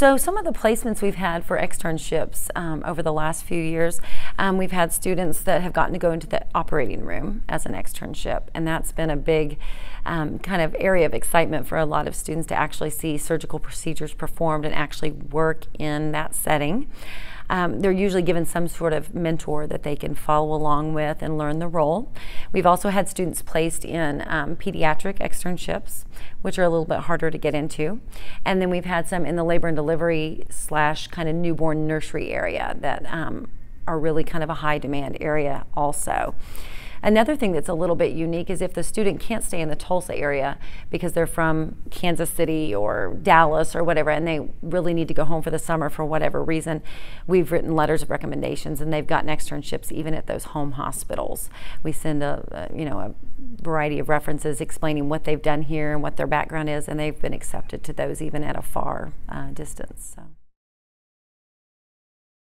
So some of the placements we've had for externships um, over the last few years, um, we've had students that have gotten to go into the operating room as an externship, and that's been a big um, kind of area of excitement for a lot of students to actually see surgical procedures performed and actually work in that setting. Um, they're usually given some sort of mentor that they can follow along with and learn the role. We've also had students placed in um, pediatric externships, which are a little bit harder to get into. And then we've had some in the labor and delivery slash kind of newborn nursery area that um, are really kind of a high demand area also. Another thing that's a little bit unique is if the student can't stay in the Tulsa area because they're from Kansas City or Dallas or whatever, and they really need to go home for the summer for whatever reason, we've written letters of recommendations and they've gotten externships even at those home hospitals. We send a, a you know a variety of references explaining what they've done here and what their background is, and they've been accepted to those even at a far uh, distance. So.